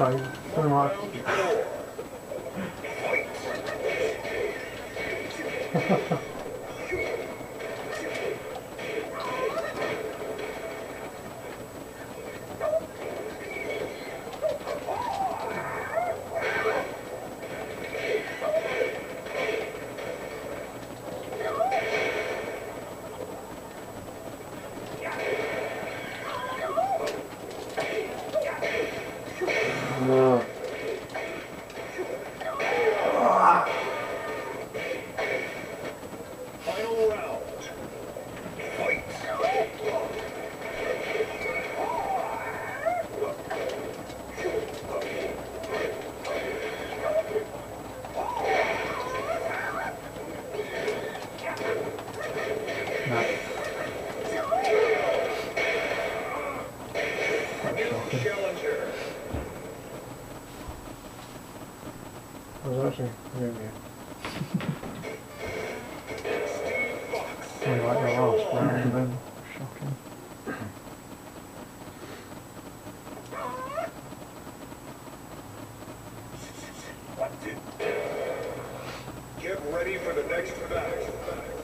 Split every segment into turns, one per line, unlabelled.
So, something like... No.
Challenger.
I was actually really
Steve Fox.
really like the last round then. Shocking.
Get ready for the next battle.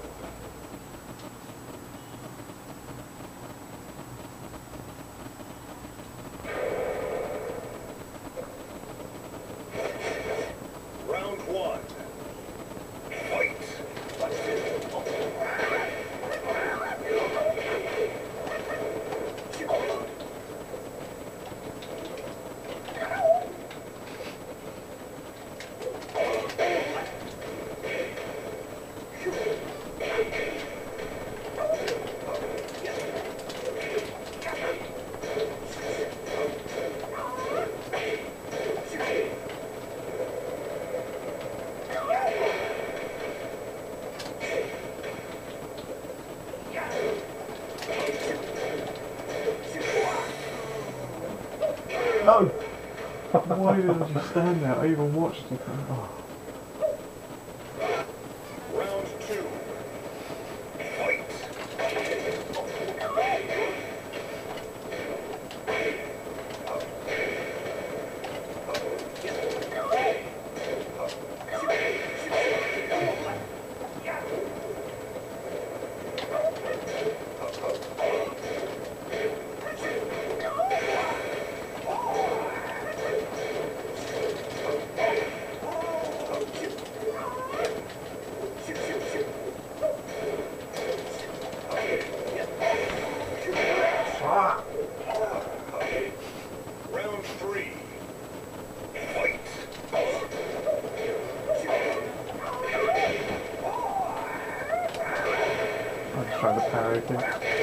No! Why did I just stand there? I even watched it. Oh. Ah!
Round three. Fight.
I just tried to parry it.